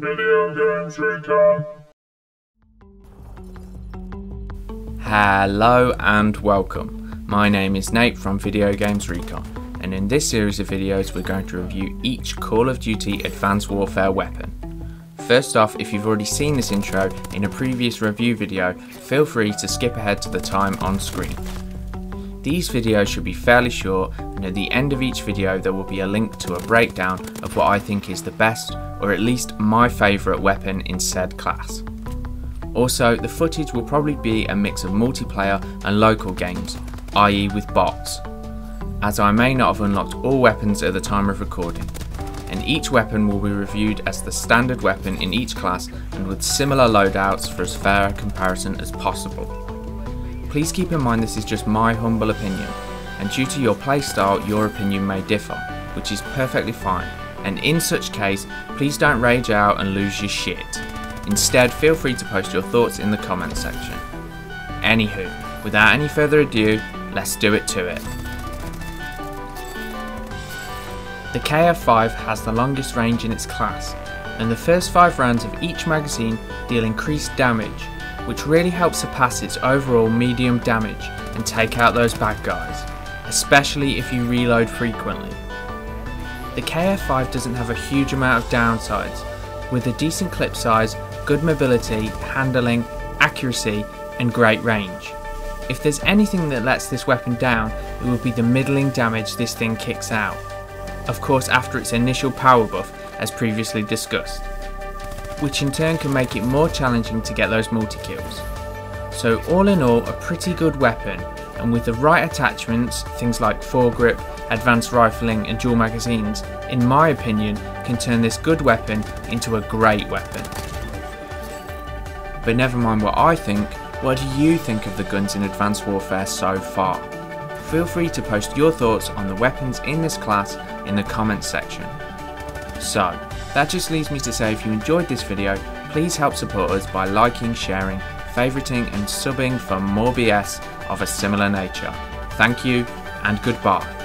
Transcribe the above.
Video Games Recon. Hello and welcome. My name is Nate from Video Games Recon, and in this series of videos, we're going to review each Call of Duty Advanced Warfare weapon. First off, if you've already seen this intro in a previous review video, feel free to skip ahead to the time on screen. These videos should be fairly short, and at the end of each video, there will be a link to a breakdown of what I think is the best, or at least my favourite weapon in said class. Also, the footage will probably be a mix of multiplayer and local games, i.e., with bots, as I may not have unlocked all weapons at the time of recording and each weapon will be reviewed as the standard weapon in each class and with similar loadouts for as fair a comparison as possible. Please keep in mind this is just my humble opinion, and due to your playstyle your opinion may differ, which is perfectly fine, and in such case please don't rage out and lose your shit. Instead feel free to post your thoughts in the comments section. Anywho, without any further ado, let's do it to it. The KF5 has the longest range in its class, and the first 5 rounds of each magazine deal increased damage, which really helps surpass its overall medium damage and take out those bad guys, especially if you reload frequently. The KF5 doesn't have a huge amount of downsides, with a decent clip size, good mobility, handling, accuracy, and great range. If there's anything that lets this weapon down, it would be the middling damage this thing kicks out of course after its initial power buff as previously discussed, which in turn can make it more challenging to get those multi-kills. So all in all a pretty good weapon and with the right attachments, things like foregrip, advanced rifling and dual magazines, in my opinion can turn this good weapon into a great weapon. But never mind what I think, what do you think of the guns in Advanced Warfare so far? Feel free to post your thoughts on the weapons in this class in the comments section. So, that just leaves me to say if you enjoyed this video, please help support us by liking, sharing, favouriting and subbing for more BS of a similar nature. Thank you and goodbye.